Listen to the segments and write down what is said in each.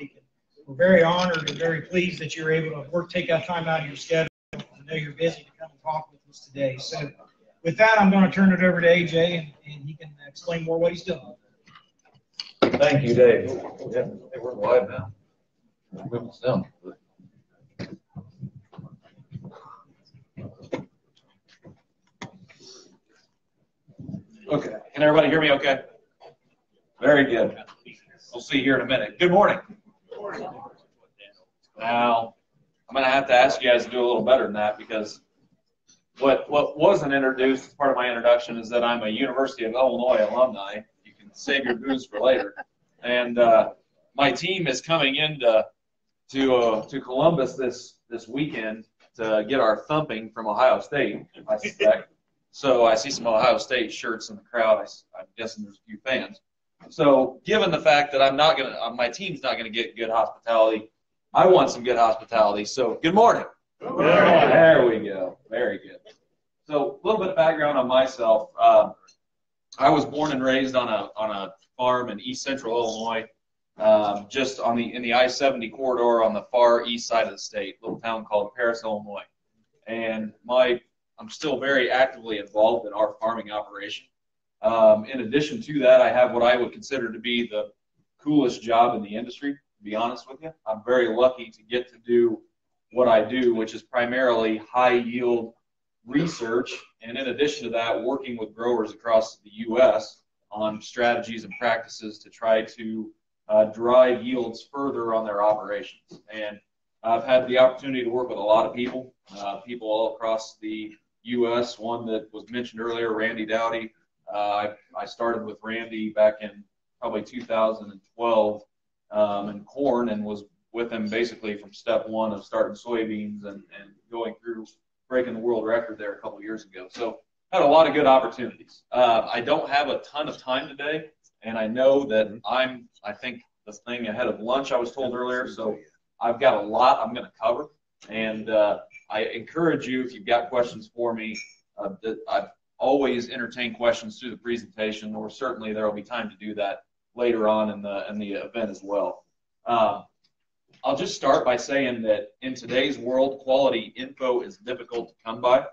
speaking. We're very honored and very pleased that you're able to work, take that time out of your schedule. I know you're busy to come and talk with us today. So with that, I'm going to turn it over to AJ and, and he can explain more what he's doing. Thank you, Dave. Yeah, we're live now. Moving down. Okay, can everybody hear me okay? Very good. We'll see you here in a minute. Good morning. Now, I'm going to have to ask you guys to do a little better than that because what what wasn't introduced as part of my introduction is that I'm a University of Illinois alumni. You can save your booze for later. And uh, my team is coming into to uh, to Columbus this this weekend to get our thumping from Ohio State. I suspect. So I see some Ohio State shirts in the crowd. I, am guessing there's a few fans. So given the fact that I'm not gonna, uh, my team's not gonna get good hospitality, I want some good hospitality. So good morning. Good morning. There we go. Very good. So a little bit of background on myself. Uh, I was born and raised on a on a farm in East Central Illinois, um, just on the in the I-70 corridor on the far east side of the state, little town called Paris, Illinois. And my I'm still very actively involved in our farming operation. Um, in addition to that, I have what I would consider to be the coolest job in the industry, to be honest with you. I'm very lucky to get to do what I do, which is primarily high yield research. And in addition to that, working with growers across the U.S. on strategies and practices to try to uh, drive yields further on their operations. And I've had the opportunity to work with a lot of people, uh, people all across the U.S. One that was mentioned earlier, Randy Dowdy. Uh, I, I, started with Randy back in probably 2012 um, in corn and was with him basically from step one of starting soybeans and, and going through breaking the world record there a couple years ago. So had a lot of good opportunities. Uh, I don't have a ton of time today, and I know that I'm. I think the thing ahead of lunch I was told earlier, so I've got a lot I'm going to cover, and uh, I encourage you, if you've got questions for me, uh, I've always entertain questions through the presentation, or certainly there will be time to do that later on in the in the event as well. Uh, I'll just start by saying that in today's world, quality info is difficult to come by,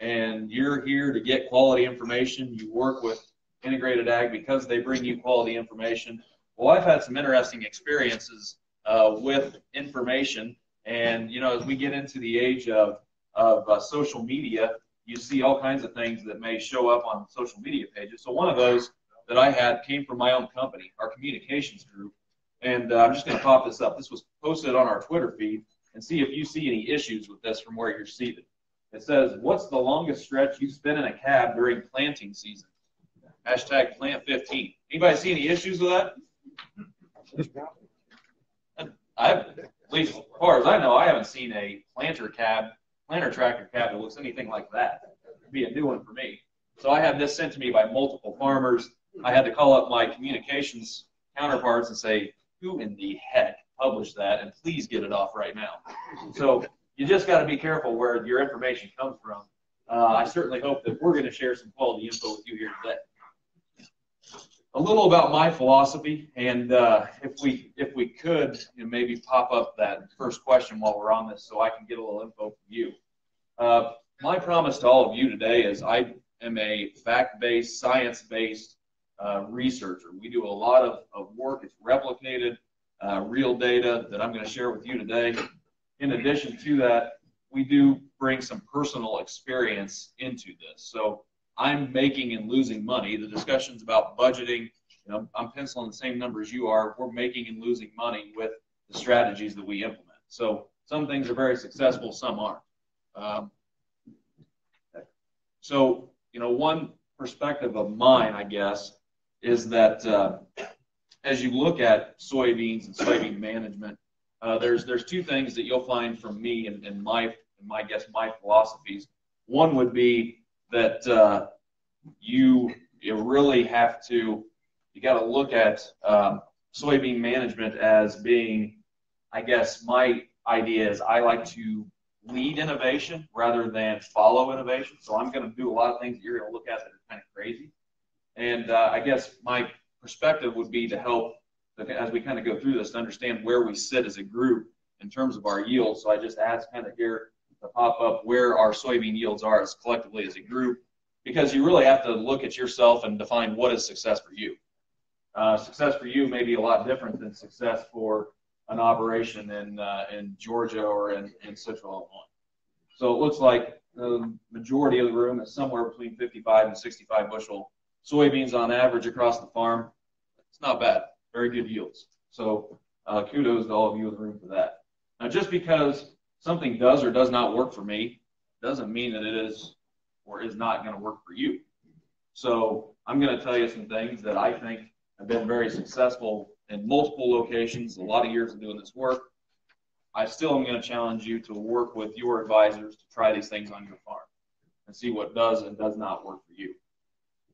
and you're here to get quality information. You work with Integrated Ag because they bring you quality information. Well, I've had some interesting experiences uh, with information and you know, as we get into the age of of uh, social media, you see all kinds of things that may show up on social media pages. So one of those that I had came from my own company, our communications group. And uh, I'm just going to pop this up. This was posted on our Twitter feed and see if you see any issues with this from where you're seated. It says, What's the longest stretch you've spent in a cab during planting season? Hashtag plant 15. Anybody see any issues with that? I at least as far as I know, I haven't seen a planter cab, planter tractor cab that looks anything like that. It'd be a new one for me. So I had this sent to me by multiple farmers. I had to call up my communications counterparts and say, who in the heck published that? And please get it off right now. So you just got to be careful where your information comes from. Uh, I certainly hope that we're going to share some quality info with you here today a little about my philosophy, and uh, if we if we could you know, maybe pop up that first question while we're on this, so I can get a little info from you. Uh, my promise to all of you today is I am a fact-based, science-based uh, researcher. We do a lot of, of work. It's replicated, uh, real data that I'm going to share with you today. In addition to that, we do bring some personal experience into this. So I'm making and losing money. The discussions about budgeting, you know, I'm penciling the same numbers you are. We're making and losing money with the strategies that we implement. So some things are very successful, some aren't. Um, so, you know, one perspective of mine, I guess, is that uh, as you look at soybeans and soybean management, uh, there's there's two things that you'll find from me and, and my and my guess my philosophies. One would be that uh, you you really have to you got to look at um, soybean management as being, I guess my idea is I like to lead innovation rather than follow innovation. So I'm going to do a lot of things that you're going to look at that are kind of crazy. And uh, I guess my perspective would be to help as we kind of go through this to understand where we sit as a group in terms of our yield. So I just asked kind of here to pop up where our soybean yields are as collectively as a group, because you really have to look at yourself and define what is success for you. Uh, success for you may be a lot different than success for an operation in uh, in Georgia or in, in Central Illinois. So it looks like the majority of the room is somewhere between 55 and 65 bushel soybeans on average across the farm. It's not bad. Very good yields. So uh, kudos to all of you in the room for that. Now, just because something does or does not work for me doesn't mean that it is or is not going to work for you. So I'm going to tell you some things that I think have been very successful in multiple locations, a lot of years of doing this work. I still am going to challenge you to work with your advisors to try these things on your farm and see what does and does not work for you.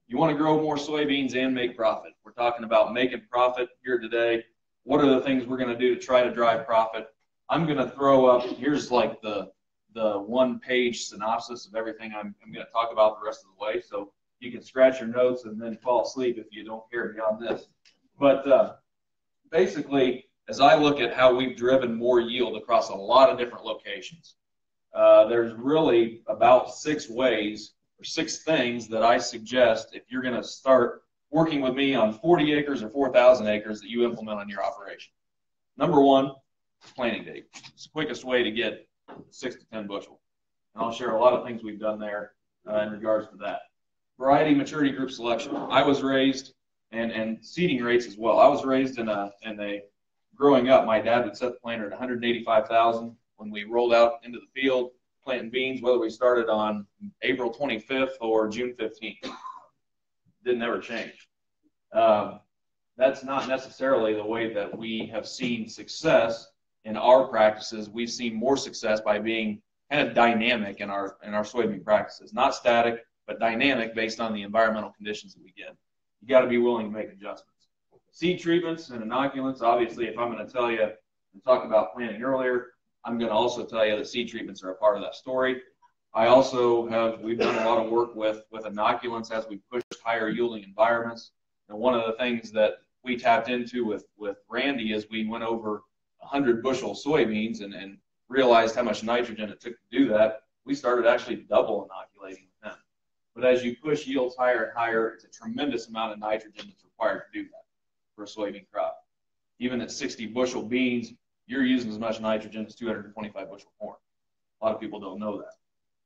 You want to grow more soybeans and make profit. We're talking about making profit here today. What are the things we're going to do to try to drive profit? I'm going to throw up, here's like the, the one page synopsis of everything I'm, I'm going to talk about the rest of the way. So you can scratch your notes and then fall asleep if you don't care beyond this. But uh, basically, as I look at how we've driven more yield across a lot of different locations, uh, there's really about six ways or six things that I suggest if you're going to start working with me on 40 acres or 4,000 acres that you implement on your operation. Number one, planting date. It's the quickest way to get six to 10 bushel. And I'll share a lot of things we've done there uh, in regards to that. Variety maturity group selection. I was raised, and, and seeding rates as well. I was raised in a, in a growing up, my dad would set the planter at 185,000 when we rolled out into the field planting beans, whether we started on April 25th or June 15th. Didn't ever change. Um, that's not necessarily the way that we have seen success in our practices. We've seen more success by being kind of dynamic in our in our soybean practices, not static, but dynamic based on the environmental conditions that we get. You got to be willing to make adjustments seed treatments and inoculants, obviously, if I'm going to tell you and talk about planting earlier, I'm going to also tell you that seed treatments are a part of that story. I also have, we've done a lot of work with, with inoculants as we pushed higher yielding environments. And one of the things that we tapped into with, with Randy is we went over 100 bushel soybeans and, and realized how much nitrogen it took to do that. We started actually double inoculating them. But as you push yields higher and higher, it's a tremendous amount of nitrogen that's required to do that for a soybean crop. Even at 60 bushel beans, you're using as much nitrogen as 225 bushel corn. A lot of people don't know that.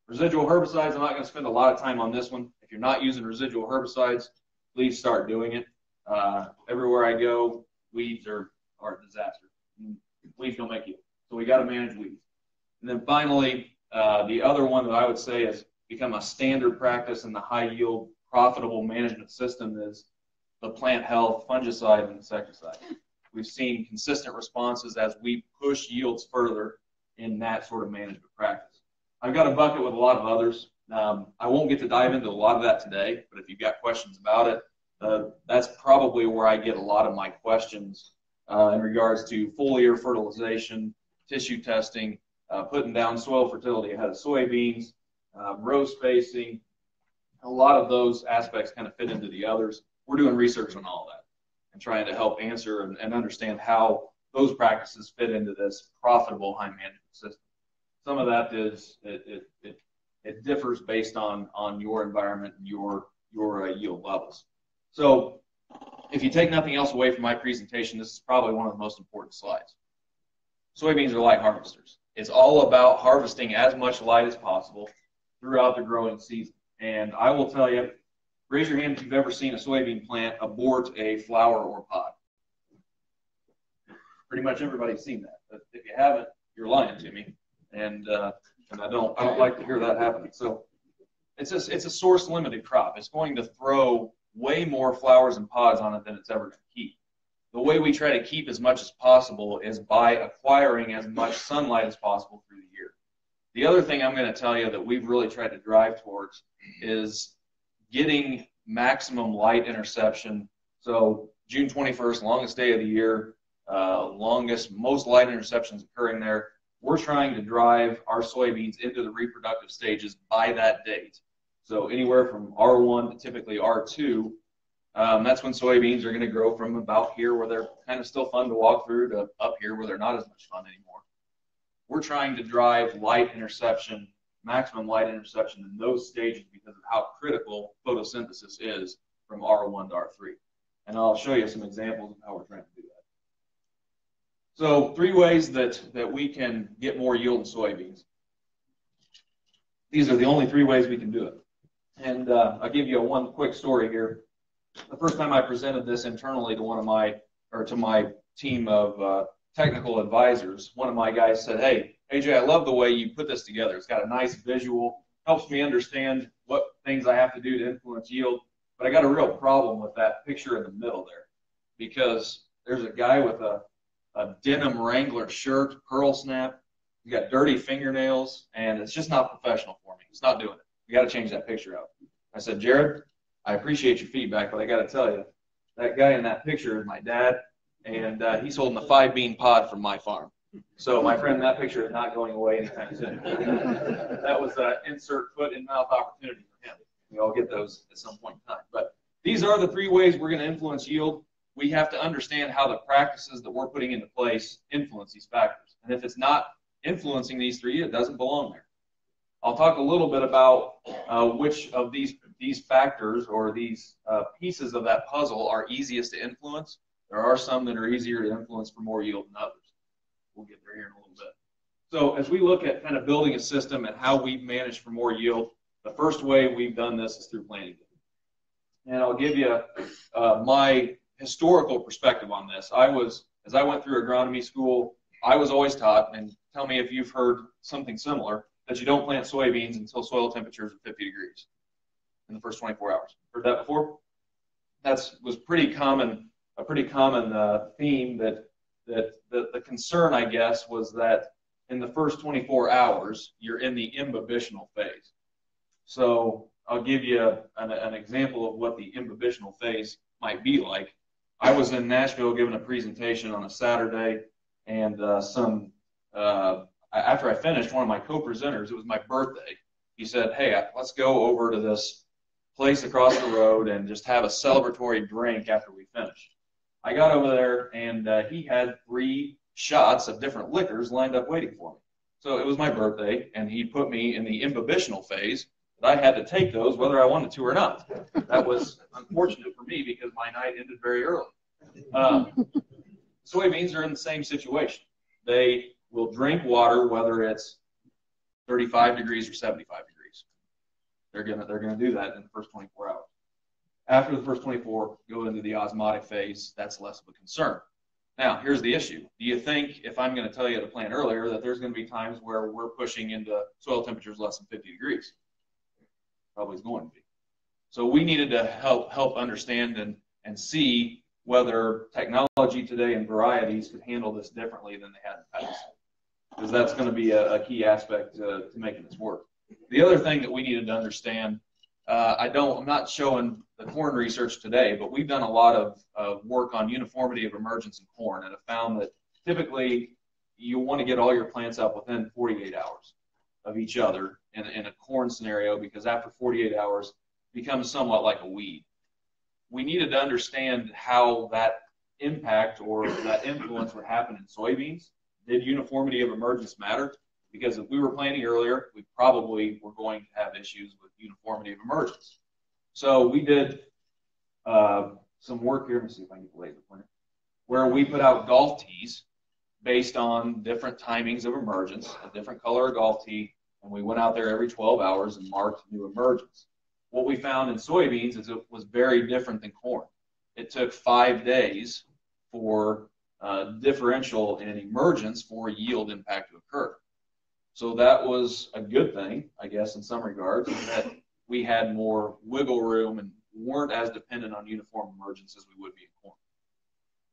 Residual herbicides, I'm not going to spend a lot of time on this one. If you're not using residual herbicides, please start doing it. Uh, everywhere I go, weeds are, are a disaster. Weeds don't make you. So we got to manage weeds. And then finally, uh, the other one that I would say has become a standard practice in the high yield profitable management system is the plant health, fungicide, and insecticide. We've seen consistent responses as we push yields further in that sort of management practice. I've got a bucket with a lot of others. Um, I won't get to dive into a lot of that today, but if you've got questions about it, uh, that's probably where I get a lot of my questions uh, in regards to foliar fertilization, tissue testing, uh, putting down soil fertility ahead of soybeans, uh, row spacing. A lot of those aspects kind of fit into the others we're doing research on all that and trying to help answer and, and understand how those practices fit into this profitable high management system. Some of that is it, it, it, it differs based on, on your environment and your, your uh, yield levels. So if you take nothing else away from my presentation, this is probably one of the most important slides. Soybeans are light harvesters. It's all about harvesting as much light as possible throughout the growing season. And I will tell you, Raise your hand if you've ever seen a soybean plant abort a flower or pod. Pretty much everybody's seen that. But if you haven't, you're lying to me, and uh, and I don't I don't like to hear that happening. So it's a it's a source limited crop. It's going to throw way more flowers and pods on it than it's ever going to keep. The way we try to keep as much as possible is by acquiring as much sunlight as possible through the year. The other thing I'm going to tell you that we've really tried to drive towards is getting maximum light interception. So June 21st, longest day of the year, uh, longest, most light interceptions occurring there. We're trying to drive our soybeans into the reproductive stages by that date. So anywhere from R1 to typically R2, Um, that's when soybeans are going to grow from about here where they're kind of still fun to walk through to up here where they're not as much fun anymore. We're trying to drive light interception, maximum light interception in those stages because of how critical photosynthesis is from R1 to R3. And I'll show you some examples of how we're trying to do that. So three ways that, that we can get more yield in soybeans. These are the only three ways we can do it. And uh, I'll give you a one quick story here. The first time I presented this internally to one of my, or to my team of uh, technical advisors, one of my guys said, hey, AJ, I love the way you put this together. It's got a nice visual, helps me understand what things I have to do to influence yield. But I got a real problem with that picture in the middle there because there's a guy with a, a denim Wrangler shirt, pearl snap. He's got dirty fingernails, and it's just not professional for me. It's not doing it. We got to change that picture out. I said, Jared, I appreciate your feedback, but I got to tell you, that guy in that picture is my dad, and uh, he's holding a five bean pod from my farm. So, my friend, that picture is not going away anytime soon. that was an insert foot in mouth opportunity for him. We all get those at some point in time. But these are the three ways we're going to influence yield. We have to understand how the practices that we're putting into place influence these factors. And if it's not influencing these three, it doesn't belong there. I'll talk a little bit about uh, which of these these factors or these uh, pieces of that puzzle are easiest to influence. There are some that are easier to influence for more yield than others. We'll get there here in a little bit. So as we look at kind of building a system and how we manage for more yield, the first way we've done this is through planting. And I'll give you uh, my historical perspective on this. I was, as I went through agronomy school, I was always taught, and tell me if you've heard something similar, that you don't plant soybeans until soil temperatures are 50 degrees in the first 24 hours. Heard that before? That was pretty common, a pretty common uh, theme that that the, the concern, I guess, was that in the first 24 hours, you're in the imbibitional phase. So I'll give you an, an example of what the imbibitional phase might be like. I was in Nashville giving a presentation on a Saturday, and uh, some uh, after I finished, one of my co-presenters, it was my birthday. He said, "Hey, let's go over to this place across the road and just have a celebratory drink after we finish." I got over there, and uh, he had three shots of different liquors lined up waiting for me. So it was my birthday, and he put me in the imbibitional phase that I had to take those whether I wanted to or not. That was unfortunate for me because my night ended very early. Um, soybeans are in the same situation. They will drink water whether it's 35 degrees or 75 degrees. They're gonna they're gonna do that in the first 24 hours. After the first 24, go into the osmotic phase. That's less of a concern. Now, here's the issue. Do you think, if I'm going to tell you to plant earlier, that there's going to be times where we're pushing into soil temperatures less than 50 degrees? Probably is going to be. So we needed to help help understand and, and see whether technology today and varieties could handle this differently than they had in the past. Because that's going to be a, a key aspect to, to making this work. The other thing that we needed to understand uh, I don't, I'm not showing the corn research today, but we've done a lot of, of work on uniformity of emergence in corn and have found that typically you want to get all your plants up within 48 hours of each other in, in a corn scenario because after 48 hours becomes somewhat like a weed. We needed to understand how that impact or that influence would happen in soybeans. Did uniformity of emergence matter? Because if we were planting earlier, we probably were going to have issues with uniformity of emergence. So we did uh, some work here. Let me see if I can get the laser pointer. Where we put out golf tees based on different timings of emergence, a different color of golf tee, and we went out there every 12 hours and marked new emergence. What we found in soybeans is it was very different than corn. It took five days for uh, differential in emergence for yield impact to occur. So that was a good thing, I guess, in some regards, that we had more wiggle room and weren't as dependent on uniform emergence as we would be in corn.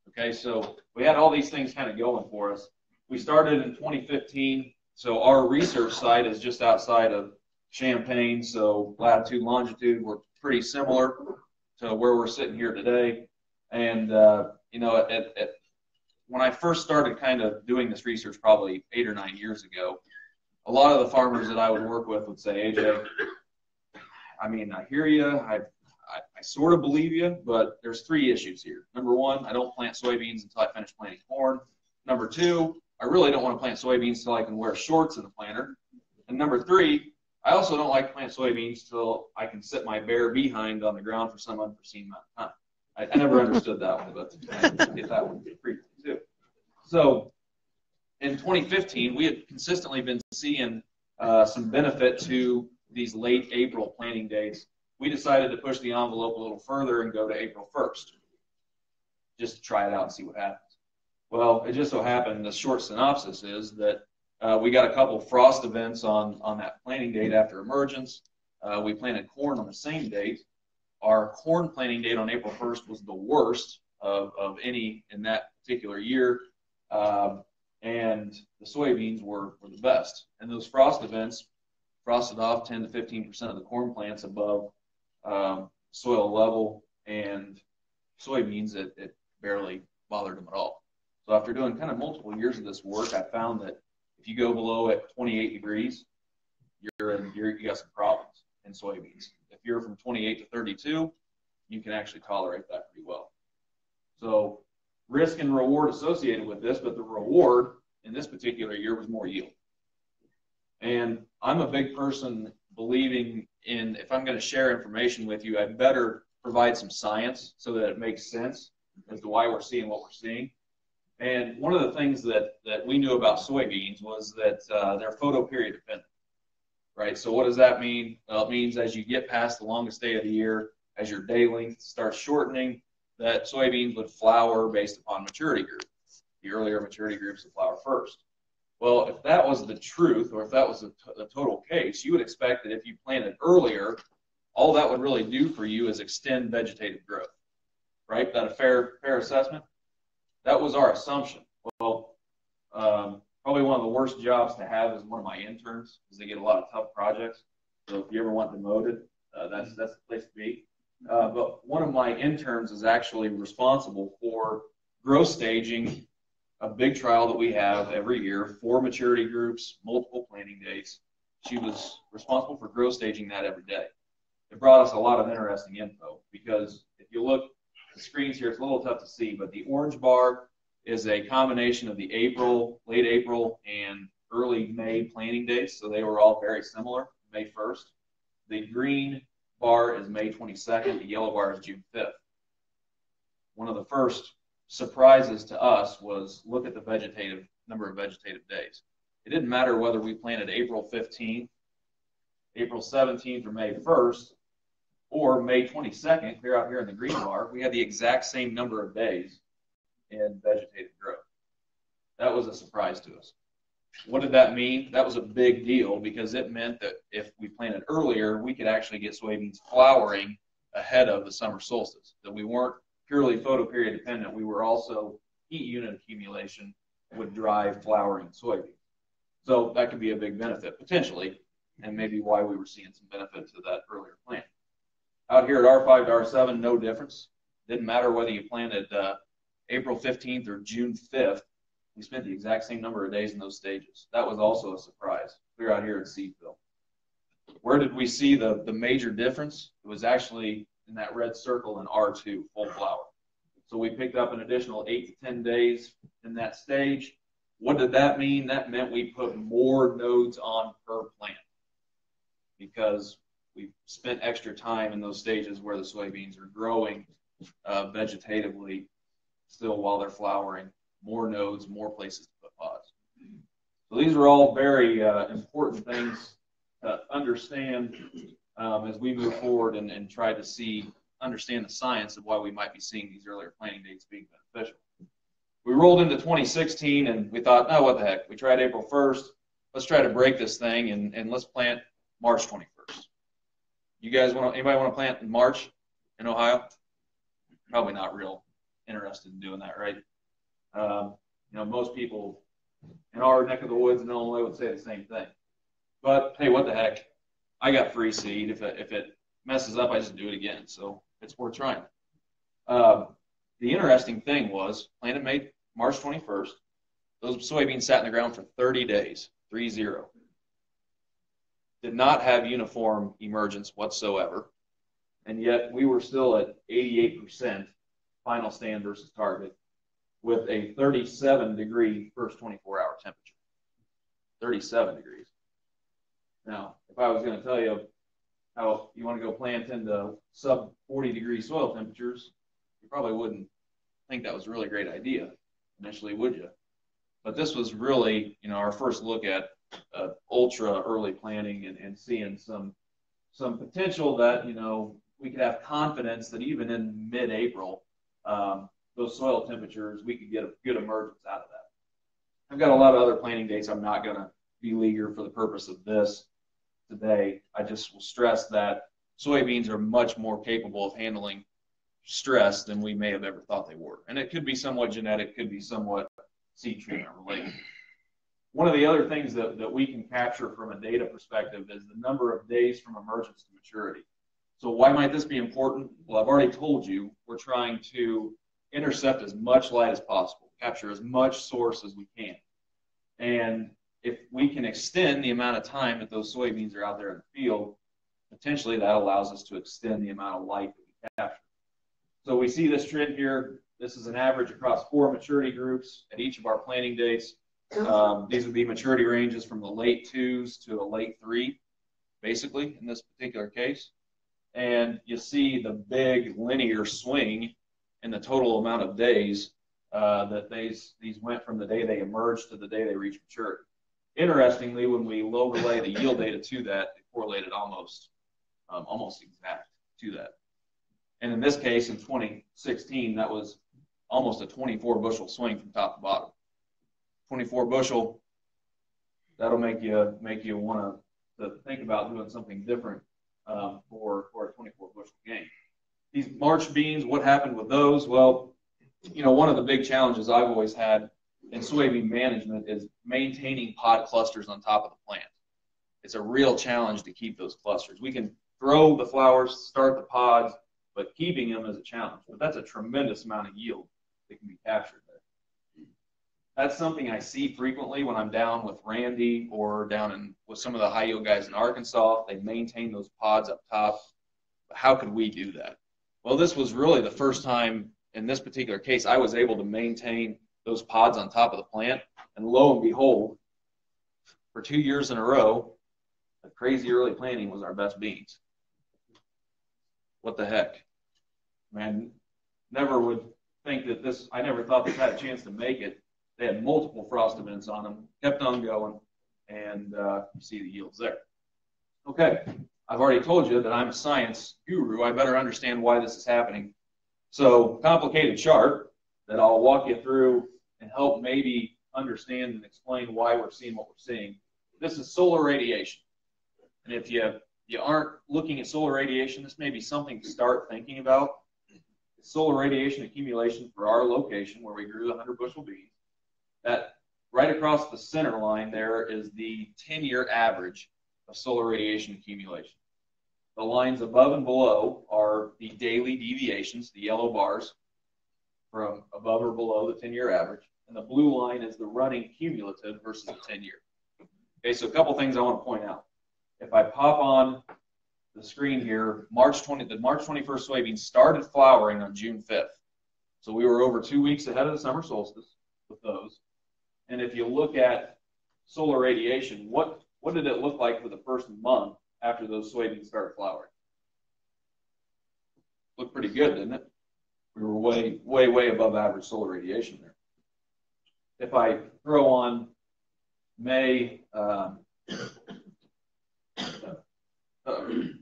Okay, so we had all these things kind of going for us. We started in 2015, so our research site is just outside of Champaign, so latitude, longitude were pretty similar to where we're sitting here today. And, uh, you know, at, at, when I first started kind of doing this research probably eight or nine years ago, a lot of the farmers that I would work with would say, AJ, I mean, I hear you. I, I, I sort of believe you, but there's three issues here. Number one, I don't plant soybeans until I finish planting corn. Number two, I really don't want to plant soybeans until I can wear shorts in the planter. And number three, I also don't like to plant soybeans till I can sit my bare behind on the ground for some unforeseen amount of time. I, I never understood that one, but I get that one pretty. So in 2015, we had consistently been seeing uh, some benefit to these late April planting dates. We decided to push the envelope a little further and go to April 1st, just to try it out and see what happens. Well, it just so happened the short synopsis is that uh, we got a couple frost events on on that planting date after emergence. Uh, we planted corn on the same date. Our corn planting date on April 1st was the worst of, of any in that particular year. Um, and the soybeans were, were the best. And those frost events frosted off 10 to 15 percent of the corn plants above um, soil level, and soybeans it, it barely bothered them at all. So after doing kind of multiple years of this work, I found that if you go below at 28 degrees, you're in, you're, you got some problems in soybeans. If you're from 28 to 32, you can actually tolerate that pretty well. So risk and reward associated with this, but the reward in this particular year was more yield. And I'm a big person believing in if I'm going to share information with you, I better provide some science so that it makes sense as to why we're seeing what we're seeing. And one of the things that, that we knew about soybeans was that uh, they're photoperiod dependent, right? So what does that mean? Well, it means as you get past the longest day of the year, as your day length starts shortening, that soybeans would flower based upon maturity group. The earlier maturity groups would flower first. Well, if that was the truth, or if that was the, the total case, you would expect that if you planted earlier, all that would really do for you is extend vegetative growth. Right? That a fair fair assessment? That was our assumption. Well, um, probably one of the worst jobs to have is one of my interns, because they get a lot of tough projects. So if you ever want demoted, uh, that's that's the place to be. Uh, but one of my interns is actually responsible for growth staging a big trial that we have every year, four maturity groups, multiple planting dates. She was responsible for growth staging that every day. It brought us a lot of interesting info because if you look at the screens here, it's a little tough to see, but the orange bar is a combination of the April, late April, and early May planting dates. So they were all very similar, May 1st. The green bar is May 22nd. The yellow bar is June 5th. One of the first surprises to us was look at the vegetative number of vegetative days. It didn't matter whether we planted April 15th, April 17th, or May 1st, or May 22nd, clear out here in the green bar, we had the exact same number of days in vegetative growth. That was a surprise to us. What did that mean? That was a big deal because it meant that if we planted earlier, we could actually get soybeans flowering ahead of the summer solstice. That we weren't purely photoperiod dependent. We were also heat unit accumulation would drive flowering soybeans. So that could be a big benefit potentially, and maybe why we were seeing some benefit to that earlier plant. Out here at R5 to R7, no difference. Didn't matter whether you planted uh, April 15th or June 5th. We spent the exact same number of days in those stages. That was also a surprise. Clear out here at seed fill. Where did we see the, the major difference? It was actually in that red circle in R2, full flower. So we picked up an additional eight to 10 days in that stage. What did that mean? That meant we put more nodes on per plant because we spent extra time in those stages where the soybeans are growing uh, vegetatively still while they're flowering, more nodes, more places to put pods. So these are all very uh, important things to understand um, as we move forward and, and try to see, understand the science of why we might be seeing these earlier planting dates being beneficial. We rolled into 2016 and we thought, no, what the heck? We tried April 1st. Let's try to break this thing and, and let's plant March 21st. You guys want to, anybody want to plant in March in Ohio? Probably not real interested in doing that, right? Um, you know, most people in our neck of the woods in Illinois would say the same thing. But hey, what the heck? I got free seed. If it, if it messes up, I just do it again. So it's worth trying. Um, the interesting thing was planted May March 21st. Those soybeans sat in the ground for 30 days, three zero. Did not have uniform emergence whatsoever. and yet we were still at 88% final stand versus target with a 37 degree first 24 hour temperature. 37 degrees. Now, if I was going to tell you how you want to go plant into sub 40 degree soil temperatures, you probably wouldn't think that was a really great idea initially, would you? But this was really, you know, our first look at uh, ultra early planting and, and seeing some some potential that you know we could have confidence that even in mid-April, um, those soil temperatures, we could get a good emergence out of that. I've got a lot of other planting dates I'm not going to beleaguer for the purpose of this today. I just will stress that soybeans are much more capable of handling stress than we may have ever thought they were. And it could be somewhat genetic, could be somewhat seed treatment related. One of the other things that, that we can capture from a data perspective is the number of days from emergence to maturity. So why might this be important? Well, I've already told you we're trying to intercept as much light as possible, capture as much source as we can. And if we can extend the amount of time that those soybeans are out there in the field, potentially that allows us to extend the amount of light that we capture. So we see this trend here. This is an average across four maturity groups at each of our planting dates. Um, these would be maturity ranges from the late twos to a late three, basically, in this particular case. And you see the big linear swing in the total amount of days uh, that these, these went from the day they emerged to the day they reached maturity. Interestingly, when we overlay the yield data to that, it correlated almost um, almost exact to that. And in this case, in 2016, that was almost a 24 bushel swing from top to bottom. 24 bushel, that'll make you make you want to think about doing something different um, for for a 24 bushel gain. These March beans, what happened with those? Well, you know, one of the big challenges I've always had in soybean management is maintaining pod clusters on top of the plant. It's a real challenge to keep those clusters. We can grow the flowers, start the pods, but keeping them is a challenge. But that's a tremendous amount of yield that can be captured there. That's something I see frequently when I'm down with Randy or down in with some of the high yield guys in Arkansas. They maintain those pods up top. How could we do that? Well, this was really the first time in this particular case I was able to maintain those pods on top of the plant. And lo and behold, for two years in a row, the crazy early planting was our best beans. What the heck? Man, never would think that this, I never thought this had a chance to make it. They had multiple frost events on them, kept on going, and uh, you see the yields there. Okay, I've already told you that I'm a science guru. I better understand why this is happening. So, complicated chart that I'll walk you through and help maybe understand and explain why we're seeing what we're seeing. This is solar radiation. And if you, you aren't looking at solar radiation, this may be something to start thinking about. Solar radiation accumulation for our location where we grew the 100 bushel beans. That right across the center line there is the 10 year average of solar radiation accumulation. The lines above and below are the daily deviations, the yellow bars, from above or below the 10 year average and the blue line is the running cumulative versus the 10 year. Okay, so a couple things I want to point out. If I pop on the screen here, March 20, the March 21st soybeans started flowering on June 5th. So we were over two weeks ahead of the summer solstice with those. And if you look at solar radiation, what, what did it look like for the first month after those soybeans started flowering? Looked pretty good, didn't it? We were way, way, way above average solar radiation there if I throw on May, um, uh, if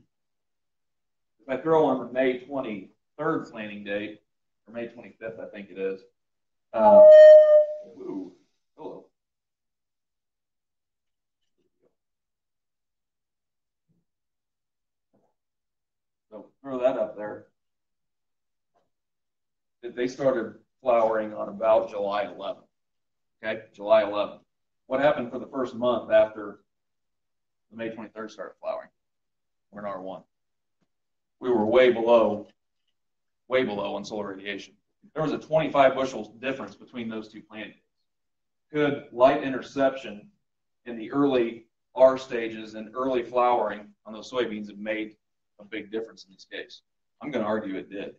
I throw on the May 23rd planting date, or May 25th, I think it is. Uh, ooh, hello. Throw that up there. They started flowering on about July 11th. Okay, July 11th. What happened for the first month after the May 23rd started flowering? We're in R1. We were way below, way below on solar radiation. There was a 25 bushels difference between those two planting days. Could light interception in the early R stages and early flowering on those soybeans have made a big difference in this case? I'm going to argue it did.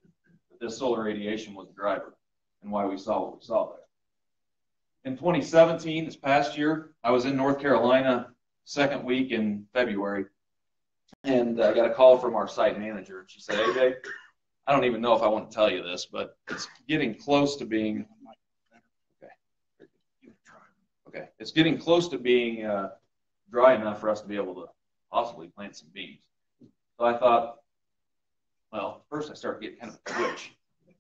That this solar radiation was the driver and why we saw what we saw there. In 2017, this past year, I was in North Carolina second week in February, and I got a call from our site manager. She said, AJ, I don't even know if I want to tell you this, but it's getting close to being okay. Okay, it's getting close to being uh, dry enough for us to be able to possibly plant some beans. So I thought, well, first I started getting kind of a twitch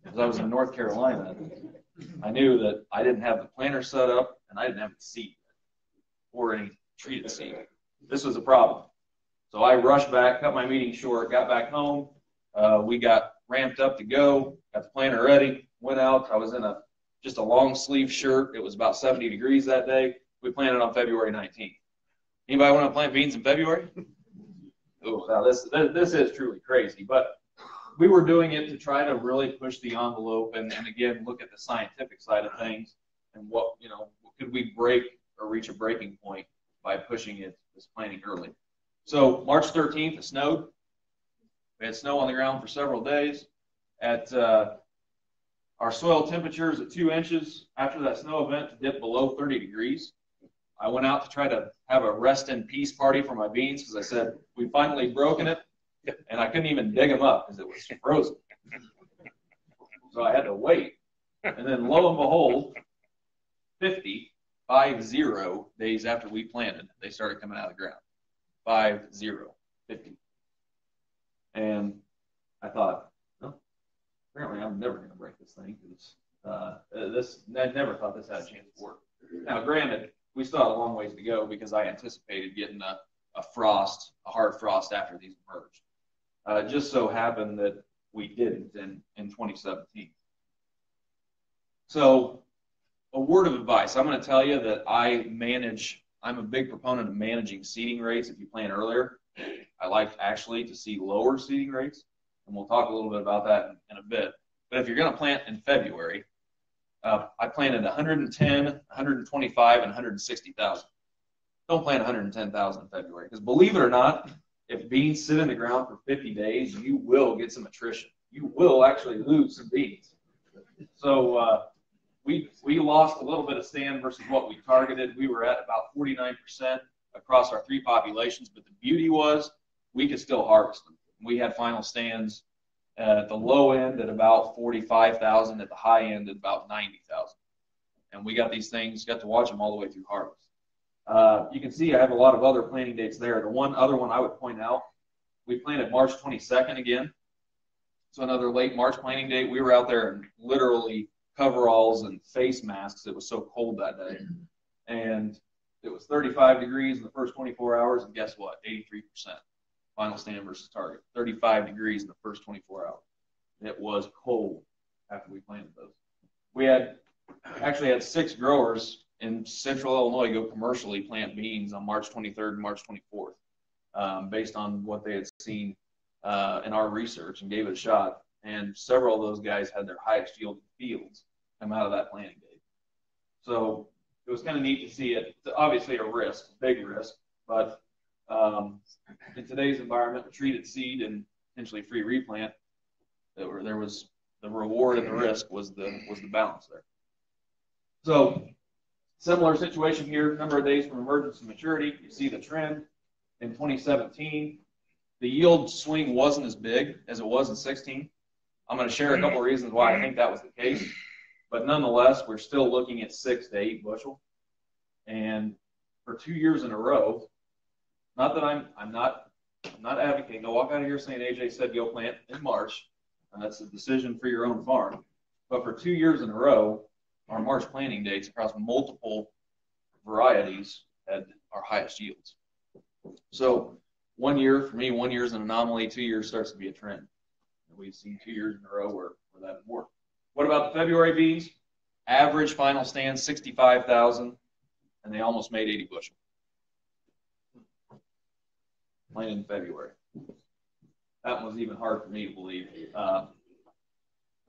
because I was in North Carolina. I knew that I didn't have the planter set up and I didn't have the seed or any treated seed. This was a problem. So I rushed back, cut my meeting short, got back home. Uh, we got ramped up to go, got the planter ready, went out. I was in a just a long sleeve shirt. It was about 70 degrees that day. We planted on February 19th. Anybody want to plant beans in February? Oh, now this, this is truly crazy, but we were doing it to try to really push the envelope and, and again look at the scientific side of things and what you know could we break or reach a breaking point by pushing it this planting early. So March 13th it snowed. We had snow on the ground for several days. At uh, our soil temperatures at two inches after that snow event dipped below 30 degrees. I went out to try to have a rest in peace party for my beans because I said we finally broken it, and I couldn't even dig them up because it was frozen. So I had to wait, and then lo and behold, 50, five zero days after we planted, they started coming out of the ground. Five zero, 50. And I thought, no, apparently I'm never going to break this thing because uh, this I never thought this had a chance to work. Now, granted, we still have a long ways to go because I anticipated getting a, a frost, a hard frost after these emerged. Uh, just so happened that we didn't in, in 2017. So, a word of advice. I'm going to tell you that I manage, I'm a big proponent of managing seeding rates if you plant earlier. I like actually to see lower seeding rates, and we'll talk a little bit about that in, in a bit. But if you're going to plant in February, uh, I planted 110, 125, and 160,000. Don't plant 110,000 in February because believe it or not, if beans sit in the ground for 50 days, you will get some attrition. You will actually lose some beans. So uh, we we lost a little bit of stand versus what we targeted. We were at about 49% across our three populations, but the beauty was we could still harvest them. We had final stands at the low end at about 45,000, at the high end at about 90,000. And we got these things, got to watch them all the way through harvest. Uh, you can see I have a lot of other planting dates there. The one other one I would point out, we planted March 22nd again. So another late March planting date. We were out there in literally coveralls and face masks. It was so cold that day. And it was 35 degrees in the first 24 hours, and guess what? 83% final stand versus target. 35 degrees in the first 24 hours. It was cold after we planted those. We had actually had six growers in central Illinois go commercially plant beans on March 23rd and March 24th, um, based on what they had seen uh, in our research and gave it a shot. And several of those guys had their highest yielding fields come out of that planting date. So it was kind of neat to see it. It's obviously a risk, big risk, but um, in today's environment, treated seed and potentially free replant, there, were, there was the reward and the risk was the was the balance there. So similar situation here, number of days from emergence to maturity. You see the trend in 2017. The yield swing wasn't as big as it was in 16. I'm going to share a couple of reasons why I think that was the case. But nonetheless, we're still looking at six to eight bushel. And for two years in a row, not that I'm I'm not I'm not advocating. Don't walk out of here saying AJ said go plant in March. that's a decision for your own farm. But for two years in a row, our March planting dates across multiple varieties had our highest yields. So one year for me, one year is an anomaly. Two years starts to be a trend. we've seen two years in a row where, where that worked. What about the February beans? Average final stand 65,000, and they almost made 80 bushel planted in February. That was even hard for me to believe. Uh,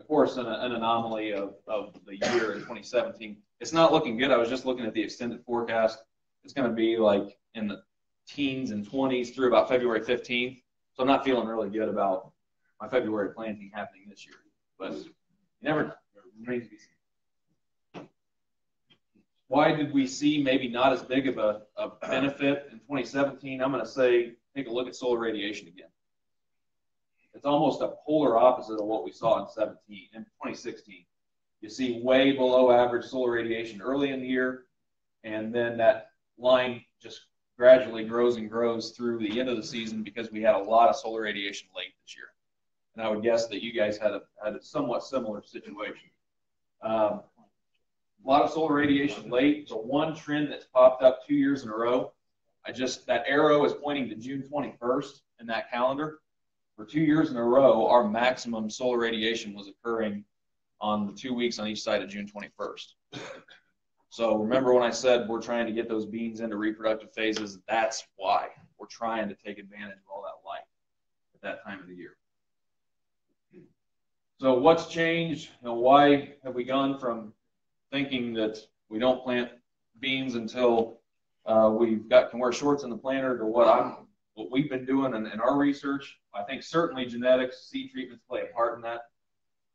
of course, an, an anomaly of, of the year in 2017. It's not looking good. I was just looking at the extended forecast. It's going to be like in the teens and 20s through about February 15th. So I'm not feeling really good about my February planting happening this year. But you never. Why did we see maybe not as big of a, a benefit in 2017? I'm going to say take a look at solar radiation again. It's almost a polar opposite of what we saw in 17 in 2016. You see way below average solar radiation early in the year, and then that line just gradually grows and grows through the end of the season because we had a lot of solar radiation late this year. And I would guess that you guys had a, had a somewhat similar situation. Um, a lot of solar radiation late. The one trend that's popped up two years in a row, I just, that arrow is pointing to June 21st in that calendar. For two years in a row, our maximum solar radiation was occurring on the two weeks on each side of June 21st. So remember when I said we're trying to get those beans into reproductive phases? That's why we're trying to take advantage of all that light at that time of the year. So what's changed? and why have we gone from thinking that we don't plant beans until uh, we've got can wear shorts in the planter to what I'm what we've been doing in, in our research? I think certainly genetics, seed treatments play a part in that.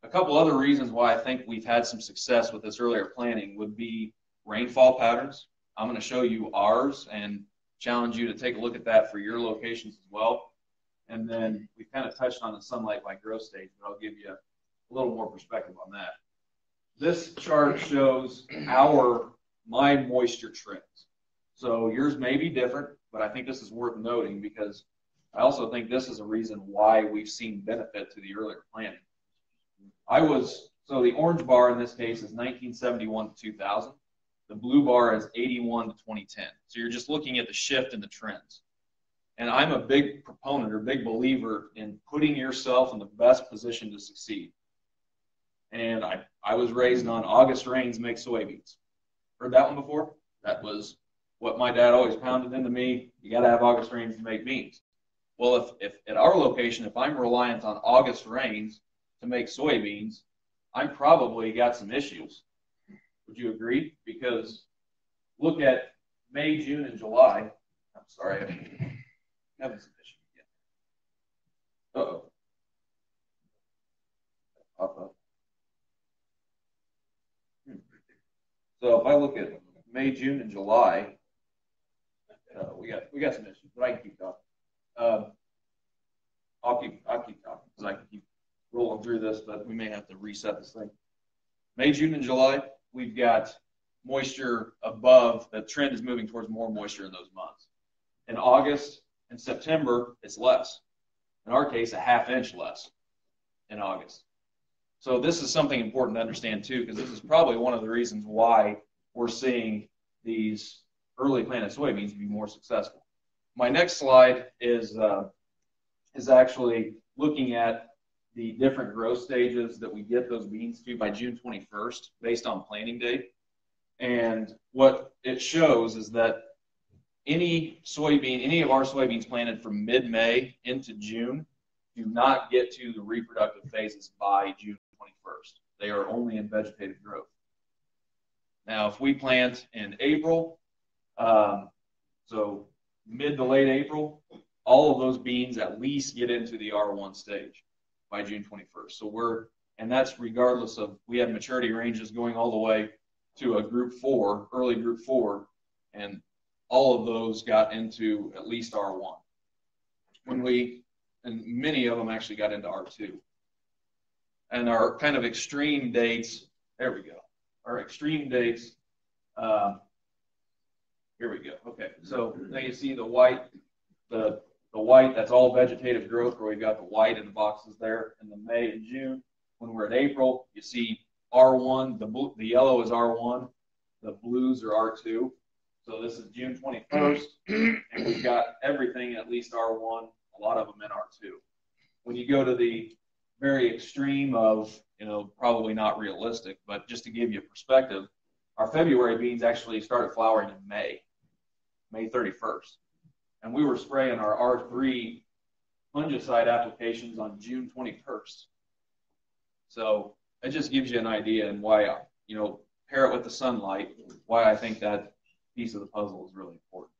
A couple other reasons why I think we've had some success with this earlier planting would be rainfall patterns. I'm going to show you ours and challenge you to take a look at that for your locations as well. And then we kind of touched on the sunlight by growth stage, but I'll give you a little more perspective on that. This chart shows our my moisture trends. So yours may be different, but I think this is worth noting because I also think this is a reason why we've seen benefit to the earlier planting. I was, so the orange bar in this case is 1971 to 2000. The blue bar is 81 to 2010. So you're just looking at the shift in the trends. And I'm a big proponent or big believer in putting yourself in the best position to succeed. And I, I was raised on August rains make soybeans. Heard that one before? That was what my dad always pounded into me. You got to have August rains to make beans. Well, if, if at our location, if I'm reliant on August rains to make soybeans, I'm probably got some issues. Would you agree? Because look at May, June, and July. I'm sorry, I'm having some issues again. Uh oh. Pop. Hmm. So if I look at May, June, and July, uh, we got we got some issues, but I can keep talking. Um, I'll keep I'll keep talking because I can keep rolling through this, but we may have to reset this thing. May, June, and July, we've got moisture above. The trend is moving towards more moisture in those months. In August and September, it's less. In our case, a half inch less in August. So this is something important to understand too, because this is probably one of the reasons why we're seeing these early planted soybeans to be more successful. My next slide is uh, is actually looking at the different growth stages that we get those beans to by June 21st based on planting date. And what it shows is that any soybean, any of our soybeans planted from mid-May into June do not get to the reproductive phases by June 21st. They are only in vegetative growth. Now, if we plant in April, um, so mid to late April, all of those beans at least get into the R1 stage by June 21st. So we're, and that's regardless of, we have maturity ranges going all the way to a group four, early group four, and all of those got into at least R1. When we, and many of them actually got into R2. And our kind of extreme dates, there we go. Our extreme dates, um, here we go. Okay, so now you see the white, the the white, that's all vegetative growth where we've got the white in the boxes there in the May and June. When we're at April, you see R1, the, blue, the yellow is R1, the blues are R2. So this is June 21st, and we've got everything at least R1, a lot of them in R2. When you go to the very extreme of, you know, probably not realistic, but just to give you a perspective, our February beans actually started flowering in May, May 31st and we were spraying our R3 fungicide applications on June 21st. So it just gives you an idea and why, you know, pair it with the sunlight, why I think that piece of the puzzle is really important.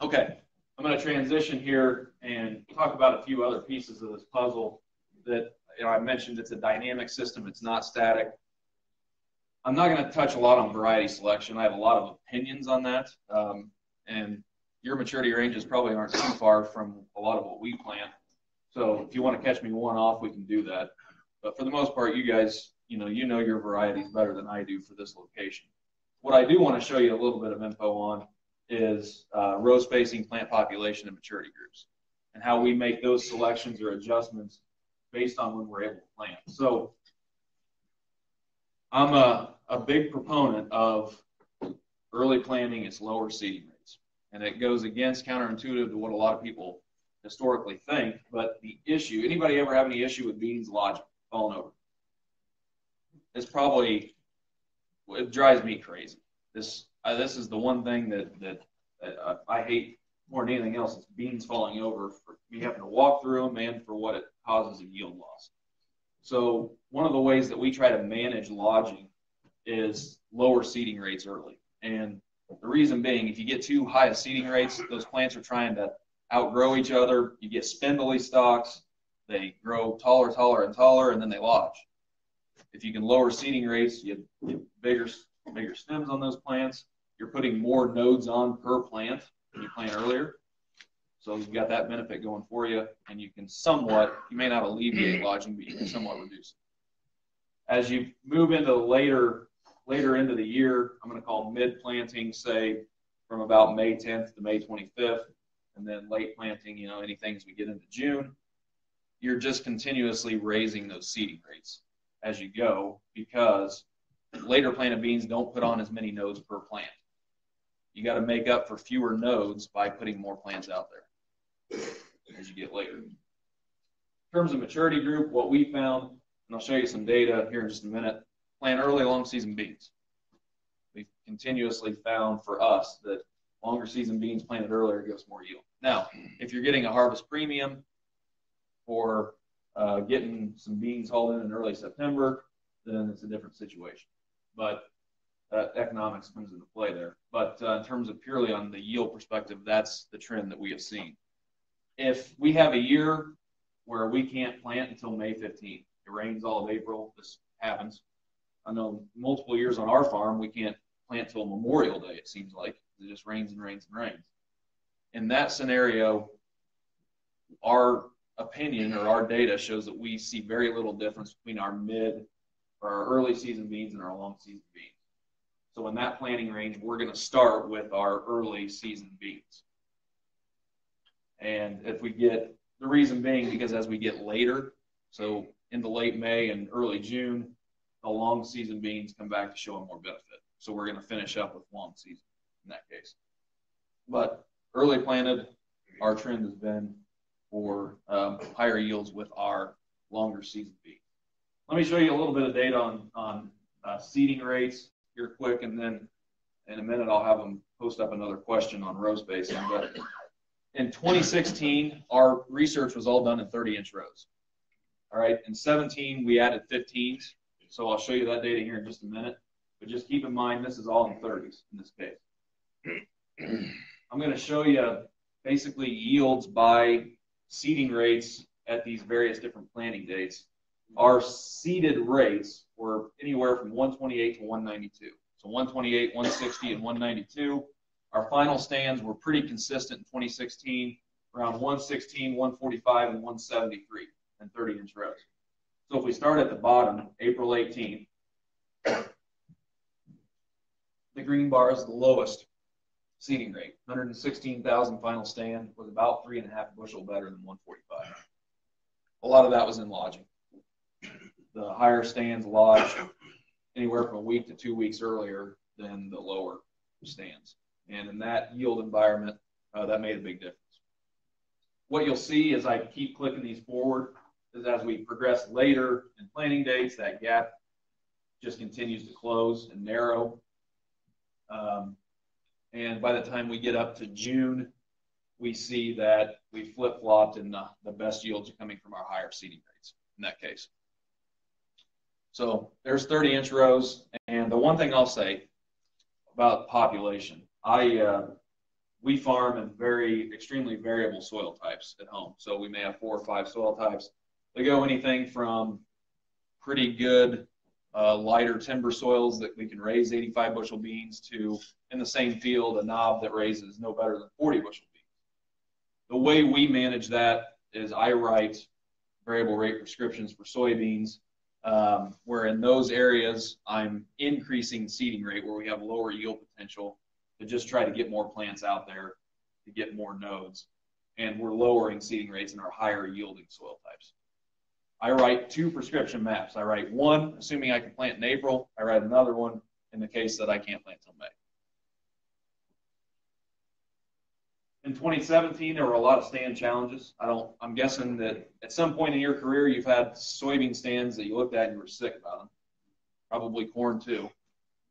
Okay, I'm going to transition here and talk about a few other pieces of this puzzle that you know I mentioned it's a dynamic system. It's not static. I'm not going to touch a lot on variety selection. I have a lot of opinions on that, um, and your maturity ranges probably aren't too far from a lot of what we plant. So if you want to catch me one off, we can do that. But for the most part, you guys, you know, you know your varieties better than I do for this location. What I do want to show you a little bit of info on is uh, row spacing, plant population, and maturity groups, and how we make those selections or adjustments based on when we're able to plant. So I'm a, a big proponent of early planting is lower seeding. And it goes against counterintuitive to what a lot of people historically think. But the issue, anybody ever have any issue with beans lodging, falling over? It's probably, it drives me crazy. This, uh, this is the one thing that, that uh, I hate more than anything else is beans falling over for me having to walk through them and for what it causes a yield loss. So one of the ways that we try to manage lodging is lower seeding rates early. And the reason being, if you get too high of seeding rates, those plants are trying to outgrow each other. You get spindly stalks. They grow taller, taller, and taller, and then they lodge. If you can lower seeding rates, you get bigger, bigger stems on those plants. You're putting more nodes on per plant than you plant earlier. So you've got that benefit going for you, and you can somewhat, you may not alleviate lodging, but you can somewhat reduce it. As you move into later, later into the year, I'm going to call mid planting, say from about May 10th to May 25th, and then late planting, you know, anything as we get into June. You're just continuously raising those seeding rates as you go because later planted beans don't put on as many nodes per plant. You got to make up for fewer nodes by putting more plants out there as you get later. In terms of maturity group, what we found, and I'll show you some data here in just a minute, plant early long season beans. We've continuously found for us that longer season beans planted earlier gives more yield. Now, if you're getting a harvest premium or uh, getting some beans hauled in in early September, then it's a different situation. But uh, economics comes into play there. But uh, in terms of purely on the yield perspective, that's the trend that we have seen if we have a year where we can't plant until May 15th, it rains all of April, this happens. I know multiple years on our farm, we can't plant till Memorial Day, it seems like. It just rains and rains and rains. In that scenario, our opinion or our data shows that we see very little difference between our mid or our early season beans and our long season beans. So in that planting range, we're going to start with our early season beans. And if we get the reason being because as we get later, so into late May and early June, the long season beans come back to show a more benefit. So we're going to finish up with long season in that case. But early planted, our trend has been for um, higher yields with our longer season beans. Let me show you a little bit of data on, on uh, seeding rates here quick, and then in a minute I'll have them post up another question on row spacing. But in 2016, our research was all done in 30 inch rows. All right, in 17, we added 15s. So I'll show you that data here in just a minute. But just keep in mind, this is all in 30s in this case. I'm going to show you basically yields by seeding rates at these various different planting dates. Our seeded rates were anywhere from 128 to 192. So 128, 160, and 192 our final stands were pretty consistent in 2016, around 116, 145, and 173 and 30 inch rows. So if we start at the bottom, April 18th, the green bar is the lowest seeding rate. 116,000 final stand was about three and a half bushel better than 145. A lot of that was in lodging. The higher stands lodged anywhere from a week to two weeks earlier than the lower stands. And in that yield environment, uh, that made a big difference. What you'll see as I keep clicking these forward is as we progress later in planting dates, that gap just continues to close and narrow. Um, and by the time we get up to June, we see that we flip flopped and the, the best yields are coming from our higher seeding rates in that case. So there's 30 inch rows. And the one thing I'll say about population I uh, we farm in very extremely variable soil types at home. So we may have four or five soil types. They go anything from pretty good uh, lighter timber soils that we can raise 85 bushel beans to in the same field a knob that raises no better than 40 bushel beans. The way we manage that is I write variable rate prescriptions for soybeans, um, where in those areas I'm increasing seeding rate where we have lower yield potential to just try to get more plants out there to get more nodes. And we're lowering seeding rates in our higher yielding soil types. I write two prescription maps. I write one, assuming I can plant in April. I write another one in the case that I can't plant till May. In 2017, there were a lot of stand challenges. I don't. I'm guessing that at some point in your career, you've had soybean stands that you looked at and you were sick about them. Probably corn too.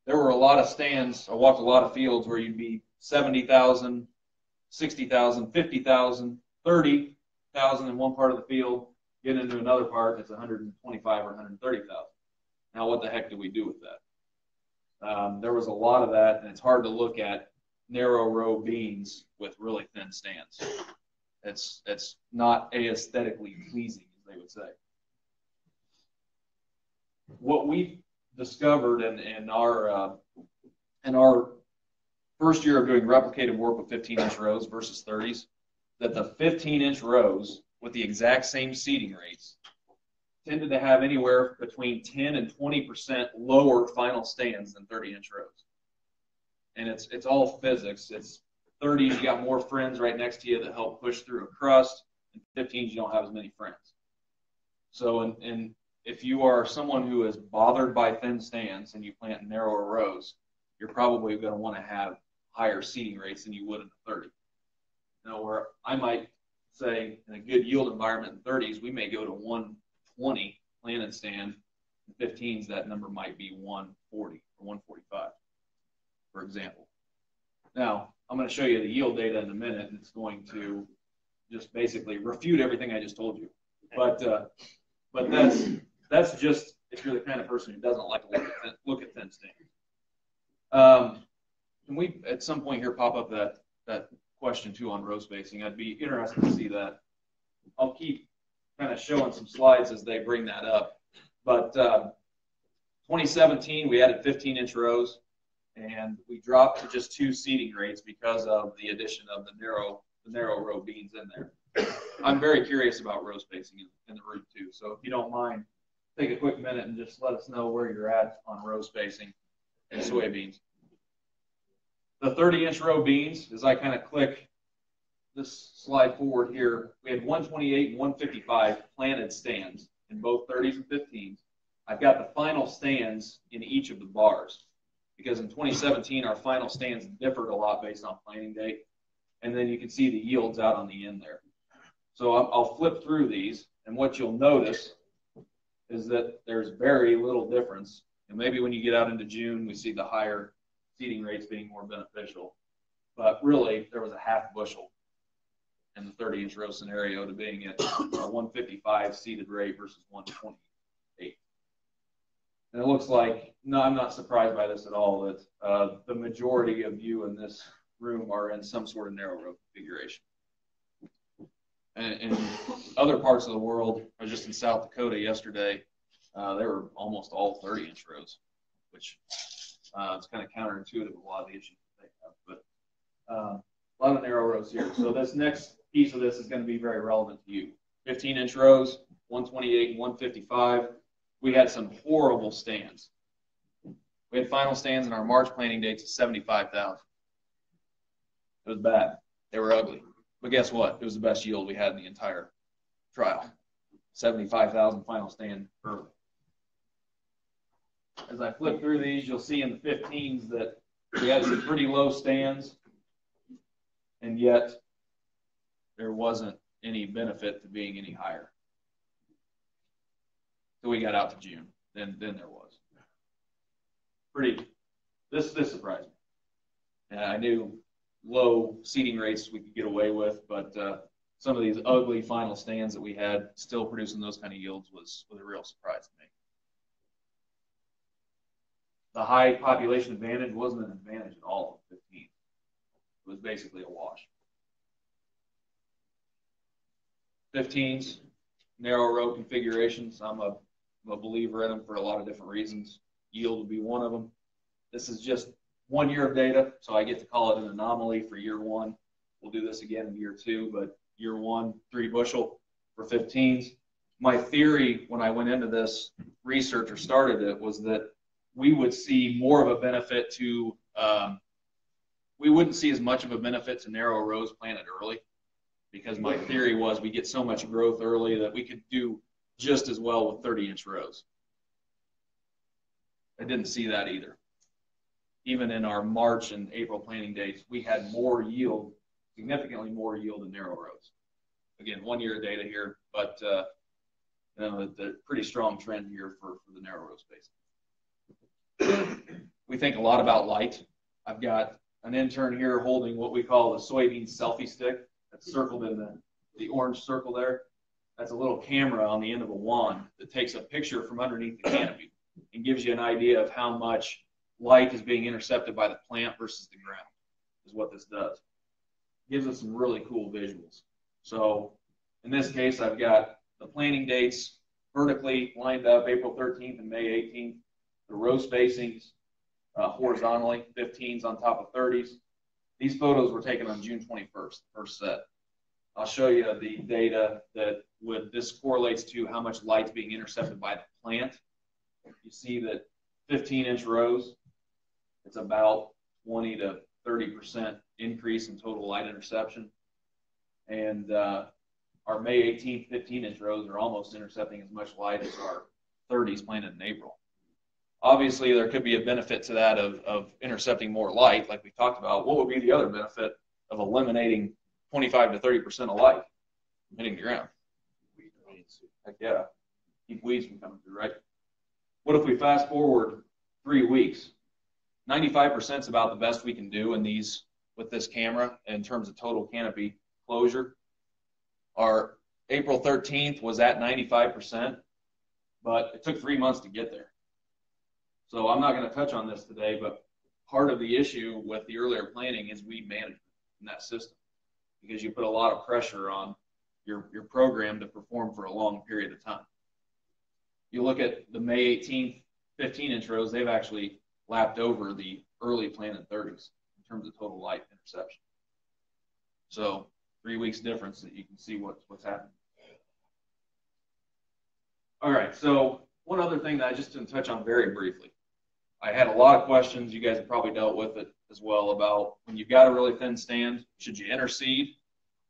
There were a lot of stands. I walked a lot of fields where you'd be 70,000, 60,000, 50,000, 30,000 in one part of the field, get into another part that's 125 or 130,000. Now, what the heck do we do with that? Um, there was a lot of that, and it's hard to look at narrow row beans with really thin stands. It's it's not aesthetically pleasing, as they would say. What we discovered in, in our uh, in our first year of doing replicated work with 15 inch rows versus 30s, that the 15 inch rows with the exact same seeding rates tended to have anywhere between 10 and 20% lower final stands than 30 inch rows. And it's, it's all physics. It's 30s, you got more friends right next to you that help push through a crust, and 15s, you don't have as many friends. So, and, and if you are someone who is bothered by thin stands and you plant narrower rows, you're probably going to want to have higher seeding rates than you would in the 30. Now, where I might say in a good yield environment in 30s, we may go to 120 planted stand. In 15s, that number might be 140 or 145, for example. Now, I'm going to show you the yield data in a minute, and it's going to just basically refute everything I just told you. But uh, but that's that's just if you're the kind of person who doesn't like to look at thin, look at thin. Um, can we at some point here pop up that that question too on row spacing. I'd be interested to see that. I'll keep kind of showing some slides as they bring that up. But uh, 2017, we added 15 inch rows and we dropped to just two seeding rates because of the addition of the narrow the narrow row beans in there. I'm very curious about row spacing in, in the root too. So if you don't mind, take a quick minute and just let us know where you're at on row spacing in soybeans the 30 inch row beans, as I kind of click this slide forward here, we had 128 and 155 planted stands in both 30s and 15s. I've got the final stands in each of the bars because in 2017 our final stands differed a lot based on planting date. And then you can see the yields out on the end there. So I'll flip through these, and what you'll notice is that there's very little difference. And maybe when you get out into June, we see the higher seeding rates being more beneficial. But really, there was a half bushel in the 30 inch row scenario to being at a 155 seeded rate versus 128. And it looks like, no, I'm not surprised by this at all, that uh, the majority of you in this room are in some sort of narrow row configuration. And in other parts of the world, I was just in South Dakota yesterday, uh, they were almost all 30 inch rows, which uh, it's kind of counterintuitive with a lot of the issues they have, but uh, a lot of narrow rows here. So this next piece of this is going to be very relevant to you. 15 inch rows, 128 and 155. We had some horrible stands. We had final stands in our March planting dates of 75,000. It was bad. They were ugly. But guess what? It was the best yield we had in the entire trial. 75,000 final stand early as I flip through these, you'll see in the 15s that we had some pretty low stands, and yet there wasn't any benefit to being any higher. So we got out to June, then then there was. Pretty, this this surprised me. And I knew low seeding rates we could get away with, but uh, some of these ugly final stands that we had still producing those kind of yields was was a real surprise to me the high population advantage wasn't an advantage at all in 15. It was basically a wash. 15s, narrow row configurations. I'm a, I'm a believer in them for a lot of different reasons. Yield would be one of them. This is just one year of data, so I get to call it an anomaly for year one. We'll do this again in year two, but year one, three bushel for 15s. My theory when I went into this research or started it was that we would see more of a benefit to, um, we wouldn't see as much of a benefit to narrow rows planted early because my theory was we get so much growth early that we could do just as well with 30 inch rows. I didn't see that either. Even in our March and April planting dates, we had more yield, significantly more yield in narrow rows. Again, one year of data here, but uh, you know, the pretty strong trend here for, for the narrow row space. We think a lot about light. I've got an intern here holding what we call the soybean selfie stick that's circled in the, the orange circle there. That's a little camera on the end of a wand that takes a picture from underneath the canopy and gives you an idea of how much light is being intercepted by the plant versus the ground, is what this does. Gives us some really cool visuals. So in this case, I've got the planting dates vertically lined up April 13th and May 18th the row spacings uh, horizontally, 15s on top of 30s. These photos were taken on June 21st, first set. I'll show you the data that would this correlates to how much light's being intercepted by the plant. You see that 15 inch rows, it's about 20 to 30% increase in total light interception. And uh, our May 18th 15 inch rows are almost intercepting as much light as our 30s planted in April. Obviously, there could be a benefit to that of, of intercepting more light, like we talked about. What would be the other benefit of eliminating 25 to 30% of light hitting the ground? Heck yeah. Keep weeds from coming through, right? What if we fast forward three weeks? 95% is about the best we can do in these with this camera in terms of total canopy closure. Our April 13th was at 95%, but it took three months to get there. So I'm not going to touch on this today, but part of the issue with the earlier planning is weed management in that system because you put a lot of pressure on your, your program to perform for a long period of time. You look at the May 18th 15 inch rows, they've actually lapped over the early planted 30s in terms of total light interception. So three weeks difference that you can see what's what's happening. All right, so one other thing that I just didn't touch on very briefly. I had a lot of questions. You guys have probably dealt with it as well about when you've got a really thin stand, should you interseed?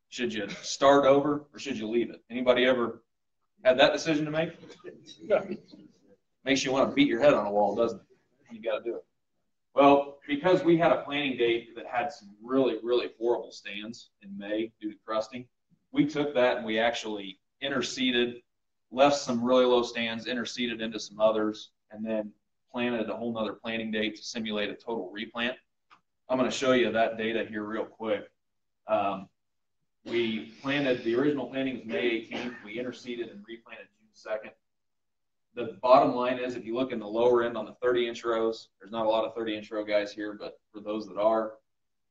Should you start over or should you leave it? Anybody ever had that decision to make? Makes you want to beat your head on a wall, doesn't it? You got to do it. Well, because we had a planting date that had some really, really horrible stands in May due to crusting, we took that and we actually interseeded, left some really low stands, interseeded into some others, and then planted a whole nother planting date to simulate a total replant. I'm going to show you that data here real quick. Um, we planted, the original planting was May 18th. We interseeded and replanted June 2nd. The bottom line is if you look in the lower end on the 30 inch rows, there's not a lot of 30 inch row guys here, but for those that are,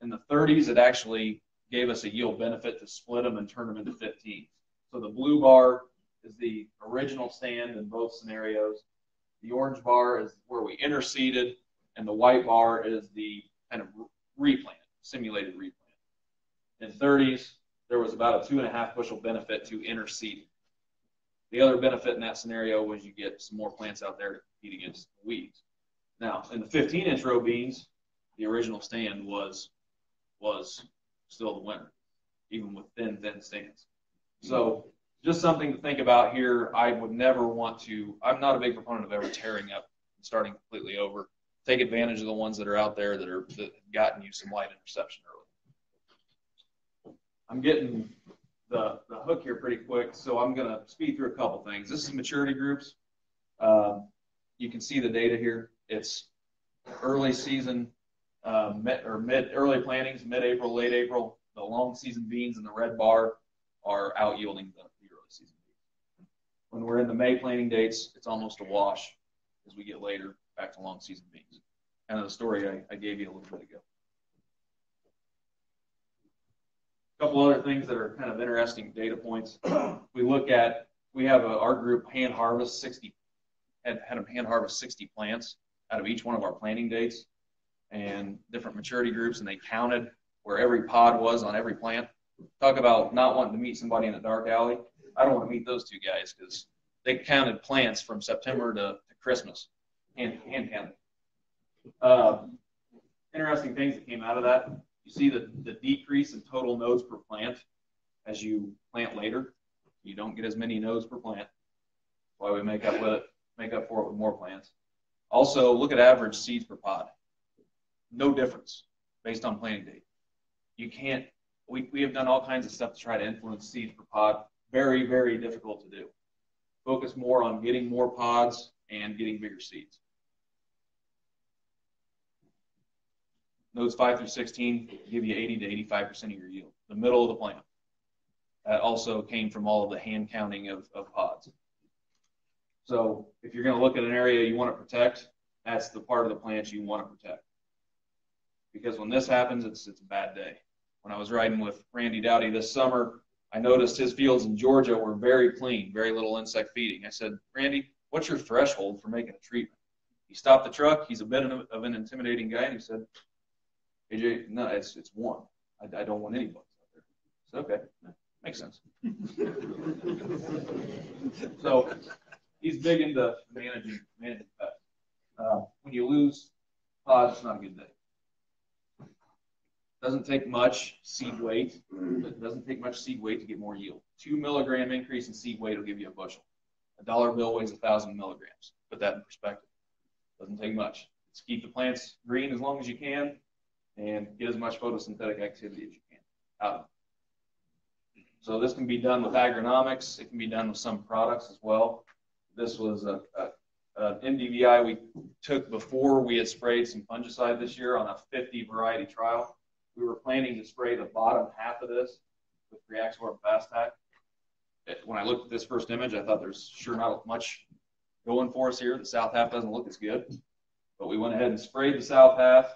in the 30s, it actually gave us a yield benefit to split them and turn them into 15s. So the blue bar is the original stand in both scenarios. The orange bar is where we interseeded, and the white bar is the kind of replant, simulated replant. In 30s, there was about a two and a half bushel benefit to interseeding. The other benefit in that scenario was you get some more plants out there to compete against the weeds. Now, in the 15 inch row beans, the original stand was was still the winner, even with thin, thin stands. So just something to think about here. I would never want to, I'm not a big proponent of ever tearing up and starting completely over. Take advantage of the ones that are out there that are that have gotten you some light interception early. I'm getting the, the hook here pretty quick, so I'm going to speed through a couple things. This is maturity groups. Um, you can see the data here. It's early season uh, mid, or mid early plantings, mid-April, late April. The long season beans in the red bar are out yielding the when we're in the May planting dates, it's almost a wash as we get later back to long season beans. Kind of the story I, I gave you a little bit ago. A couple other things that are kind of interesting data points. we look at we have a, our group hand harvest 60, had, had them hand harvest 60 plants out of each one of our planting dates and different maturity groups, and they counted where every pod was on every plant. Talk about not wanting to meet somebody in a dark alley. I don't want to meet those two guys because they counted plants from September to, to Christmas, hand, hand counted. Uh, interesting things that came out of that. You see the, the decrease in total nodes per plant as you plant later. You don't get as many nodes per plant. Why we make up with it, make up for it with more plants. Also, look at average seeds per pod. No difference based on planting date. You can't. We, we have done all kinds of stuff to try to influence seeds per pod. Very, very difficult to do. Focus more on getting more pods and getting bigger seeds. Nodes 5 through 16 give you 80 to 85% of your yield, the middle of the plant. That also came from all of the hand counting of, of pods. So if you're going to look at an area you want to protect, that's the part of the plant you want to protect. Because when this happens, it's, it's a bad day. When I was riding with Randy Dowdy this summer, I noticed his fields in Georgia were very clean, very little insect feeding. I said, Randy, what's your threshold for making a treatment? He stopped the truck. He's a bit of an intimidating guy, and he said, AJ, no, it's it's one. I, I don't want any bugs out there. I said, okay, makes sense. so he's big into managing managing pests. Uh, when you lose pods, it's not a good day. Doesn't take much seed weight. Mm-hmm. It doesn't take much seed weight to get more yield. Two milligram increase in seed weight will give you a bushel. A dollar bill weighs a thousand milligrams. Put that in perspective. Doesn't take much. Just keep the plants green as long as you can, and get as much photosynthetic activity as you can out of them. So this can be done with agronomics. It can be done with some products as well. This was a, a, a NDVI we took before we had sprayed some fungicide this year on a 50 variety trial. We were planning to spray the bottom half of this with Priaxor Fastac. When I looked at this first image, I thought there's sure not much going for us here. The south half doesn't look as good. But we went ahead and sprayed the south half.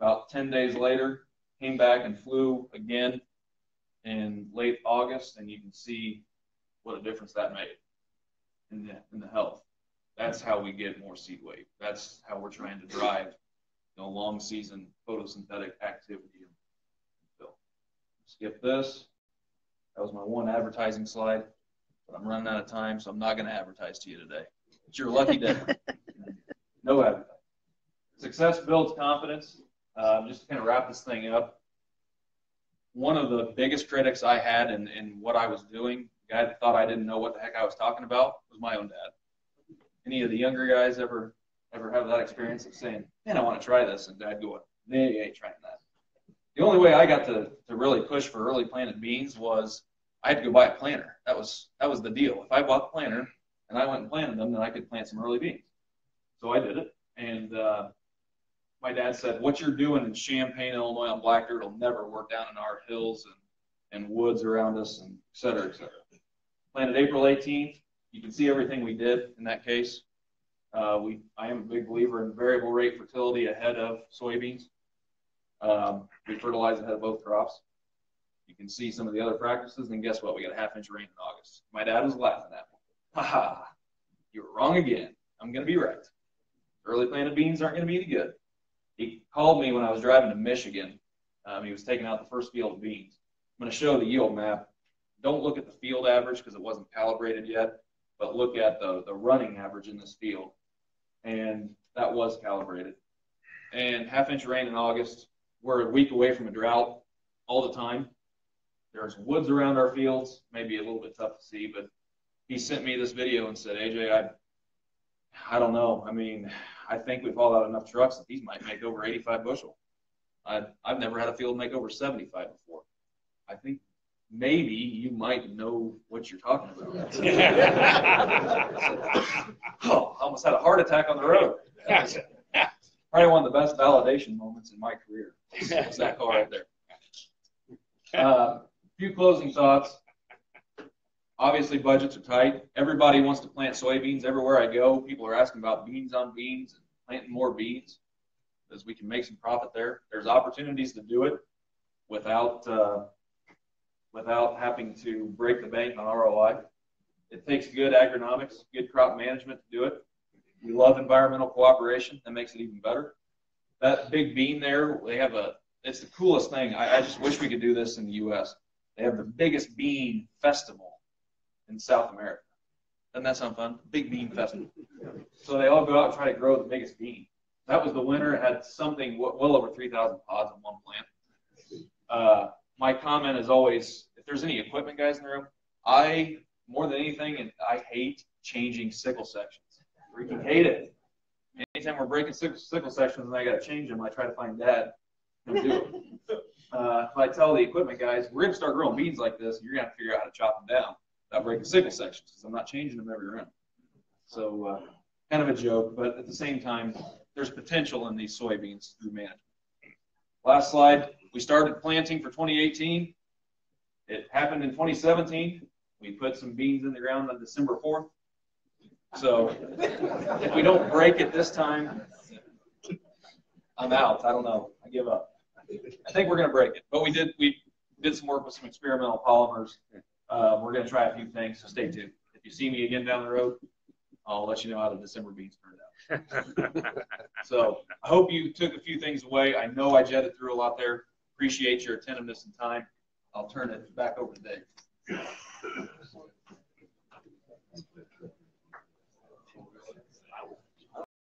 About 10 days later, came back and flew again in late August, and you can see what a difference that made in the, in the health. That's how we get more seed weight. That's how we're trying to drive you know, long season photosynthetic activity. Skip this. That was my one advertising slide, but I'm running out of time, so I'm not going to advertise to you today. It's your lucky day. no advertising. Success builds confidence. Uh, just to kind of wrap this thing up, one of the biggest critics I had in, in what I was doing, the guy that thought I didn't know what the heck I was talking about, was my own dad. Any of the younger guys ever ever have that experience of saying, "Man, I want to try this," and dad going, "No, you ain't trying that." The only way I got to, to really push for early planted beans was I had to go buy a planter. That was that was the deal. If I bought the planter and I went and planted them, then I could plant some early beans. So I did it, and uh, my dad said, what you're doing in Champaign, Illinois on black dirt will never work down in our hills and, and woods around us and et cetera, et cetera. Planted April 18th. You can see everything we did in that case. Uh, we, I am a big believer in variable rate fertility ahead of soybeans. Um, we fertilize ahead of both crops. You can see some of the other practices, and guess what? We got a half inch rain in August. My dad was laughing at me. Ha ha, you were wrong again. I'm going to be right. Early planted beans aren't going to be any good he called me when I was driving to Michigan. Um, he was taking out the first field of beans. I'm going to show the yield map. Don't look at the field average because it wasn't calibrated yet, but look at the, the running average in this field. And that was calibrated. And half inch rain in August. We're a week away from a drought all the time. There's woods around our fields, maybe a little bit tough to see, but he sent me this video and said, AJ, I, I don't know. I mean, I think we've hauled out enough trucks that these might make over 85 bushel. I've, I've never had a field make over 75 before. I think maybe you might know what you're talking about. oh, I almost had a heart attack on the road. Probably one of the best validation moments in my career. Was that car right there. A uh, few closing thoughts. Obviously, budgets are tight. Everybody wants to plant soybeans everywhere I go. People are asking about beans on beans and planting more beans because we can make some profit there. There's opportunities to do it without uh, without having to break the bank on ROI. It takes good agronomics, good crop management to do it. We love environmental cooperation. That makes it even better. That big bean there, they have a, it's the coolest thing. I, I just wish we could do this in the U.S. They have the biggest bean festival in South America. Doesn't that sound fun? Big bean festival. So they all go out and try to grow the biggest bean. That was the winner. Had something well over 3,000 pods in one plant. Uh, my comment is always, if there's any equipment guys in the room, I more than anything, and I hate changing sickle sections. Freaking hate it. Anytime we're breaking sickle, sections and I got to change them, I try to find dad and do it. Uh, if I tell the equipment guys, we're going to start growing beans like this, and you're going to have to figure out how to chop them down without breaking sickle sections because I'm not changing them every round. So, uh, kind of a joke, but at the same time, there's potential in these soybeans through management. Last slide. We started planting for 2018. It happened in 2017. We put some beans in the ground on December 4th. So if we don't break it this time, I'm out. I don't know. I give up. I think we're going to break it. But we did we did some work with some experimental polymers. Uh, we're going to try a few things, so stay tuned. If you see me again down the road, I'll let you know how the December beans turned out. so I hope you took a few things away. I know I jetted through a lot there. Appreciate your attentiveness and time. I'll turn it back over to Dave.